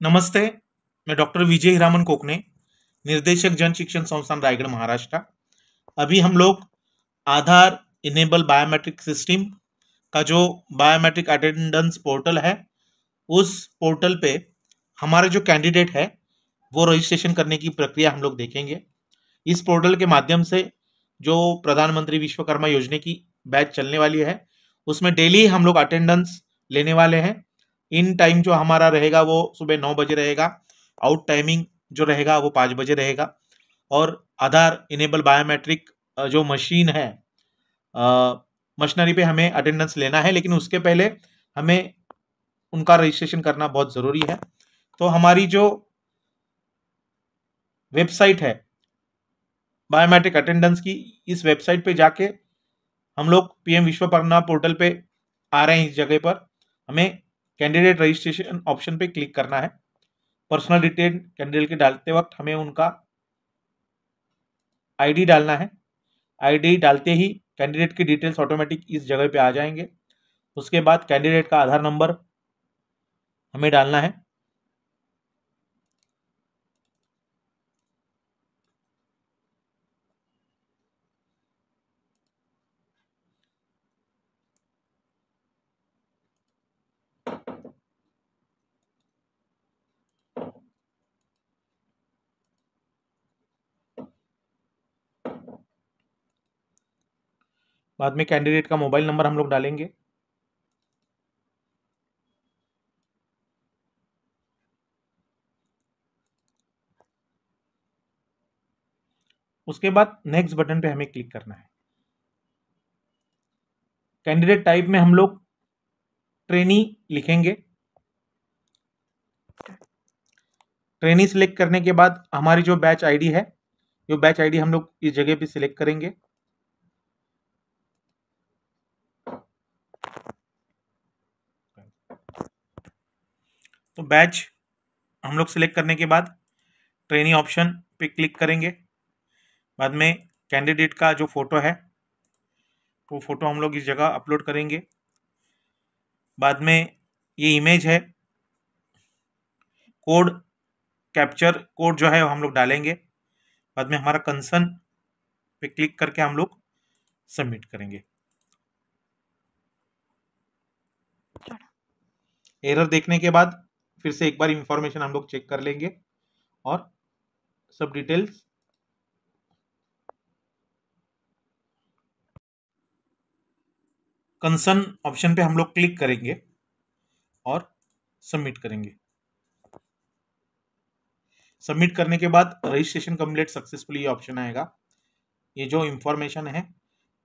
नमस्ते, मैं डॉक्टर विजय हिरामन कोकने निर्देशक जन शिक्षण संस्थान रायगढ़, महाराष्ट्र। अभी हम लोग आधार इनेबल बायोमेट्रिक सिस्टम का जो बायोमेट्रिक अटेंडेंस पोर्टल है, उस पोर्टल पे हमारे जो कैंडिडेट है, वो रजिस्ट्रेशन करने की प्रक्रिया हम लोग देखेंगे। इस पोर्टल के माध्यम से जो प्रधानमंत्री विश्वकर्मा योजना की बैच चलने वाली है, उसमें डेली हम लोग अटेंडेंस लेने वाले हैं। इन टाइम जो हमारा रहेगा वो सुबह नौ बजे रहेगा आउट टाइमिंग जो रहेगा वो पाँच बजे रहेगा। और आधार इनेबल बायोमेट्रिक जो मशीन है मशीनरी पे हमें अटेंडेंस लेना है, लेकिन उसके पहले हमें उनका रजिस्ट्रेशन करना बहुत ज़रूरी है। तो हमारी जो वेबसाइट है बायोमेट्रिक अटेंडेंस की, इस वेबसाइट पे जाके हम लोग पीएम विश्वकर्मा पोर्टल पे आ रहे हैं इस जगह पर। हमें कैंडिडेट रजिस्ट्रेशन ऑप्शन पे क्लिक करना है। पर्सनल डिटेल कैंडिडेट के डालते वक्त हमें उनका आईडी डालना है। आईडी डालते ही कैंडिडेट की डिटेल्स ऑटोमेटिक इस जगह पे आ जाएँगे। उसके बाद कैंडिडेट का आधार नंबर हमें डालना है। बाद में कैंडिडेट का मोबाइल नंबर हम लोग डालेंगे। उसके बाद नेक्स्ट बटन पे हमें क्लिक करना है। कैंडिडेट टाइप में हम लोग ट्रेनी लिखेंगे। ट्रेनी सिलेक्ट करने के बाद हमारी जो बैच आईडी है, जो बैच आईडी हम लोग इस जगह पे सिलेक्ट करेंगे। तो बैच हम लोग सिलेक्ट करने के बाद ट्रेनिंग ऑप्शन पे क्लिक करेंगे। बाद में कैंडिडेट का जो फ़ोटो है वो फ़ोटो हम लोग इस जगह अपलोड करेंगे। बाद में ये इमेज है कोड कैप्चर कोड जो है वो हम लोग डालेंगे। बाद में हमारा कंसर्न पे क्लिक करके हम लोग सबमिट करेंगे। एरर देखने के बाद फिर से एक बार इंफॉर्मेशन हम लोग चेक कर लेंगे। और सब डिटेल्स कंसर्न ऑप्शन पे हम लोग क्लिक करेंगे और सबमिट करेंगे। सबमिट करने के बाद रजिस्ट्रेशन कंप्लीट सक्सेसफुली ऑप्शन आएगा। ये जो इंफॉर्मेशन है,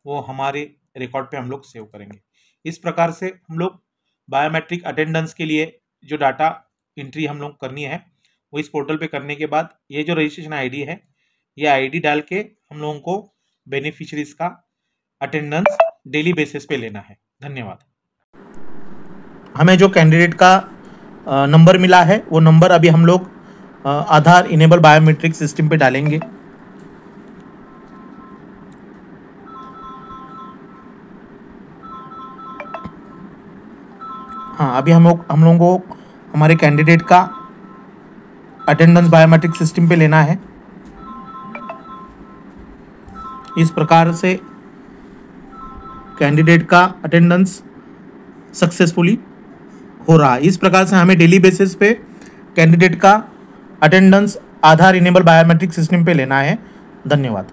वो हमारे रिकॉर्ड पे हम लोग सेव करेंगे। इस प्रकार से हम लोग बायोमेट्रिक अटेंडेंस के लिए जो डाटा एंट्री हम लोग करनी है, वो इस पोर्टल पे करने के बाद ये जो रजिस्ट्रेशन आईडी है, ये आईडी डाल के हम लोगों को बेनिफिशरीज का अटेंडेंस डेली बेसिस पे लेना है। धन्यवाद। हमें जो कैंडिडेट का नंबर मिला है, वो नंबर अभी हम लोग आधार इनेबल बायोमेट्रिक सिस्टम पे डालेंगे। हाँ अभी हम लोग हम लोगों को हमारे कैंडिडेट का अटेंडेंस बायोमेट्रिक सिस्टम पे लेना है। इस प्रकार से कैंडिडेट का अटेंडेंस सक्सेसफुली हो रहा है। इस प्रकार से हमें डेली बेसिस पे कैंडिडेट का attendance Aadhaar enable biometric system पे लेना है। धन्यवाद।